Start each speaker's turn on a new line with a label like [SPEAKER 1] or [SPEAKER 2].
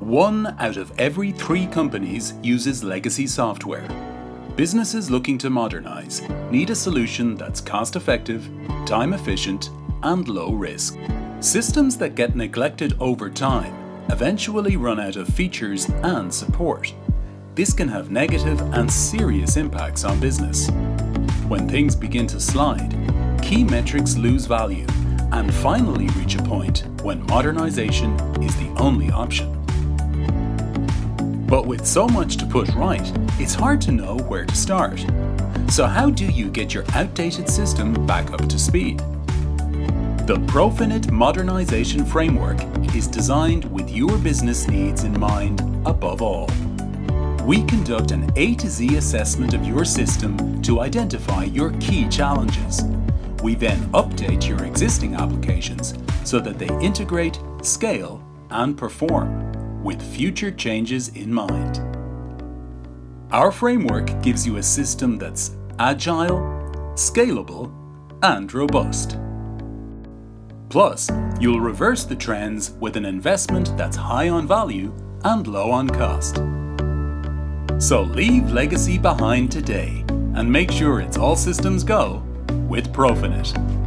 [SPEAKER 1] One out of every three companies uses legacy software. Businesses looking to modernize need a solution that's cost effective, time efficient, and low risk. Systems that get neglected over time eventually run out of features and support. This can have negative and serious impacts on business. When things begin to slide, key metrics lose value and finally reach a point when modernization is the only option. But with so much to put right, it's hard to know where to start. So how do you get your outdated system back up to speed? The Profinit Modernization Framework is designed with your business needs in mind above all. We conduct an A to Z assessment of your system to identify your key challenges. We then update your existing applications so that they integrate, scale, and perform with future changes in mind. Our framework gives you a system that's agile, scalable, and robust. Plus, you'll reverse the trends with an investment that's high on value and low on cost. So leave legacy behind today and make sure it's all systems go with Profinit.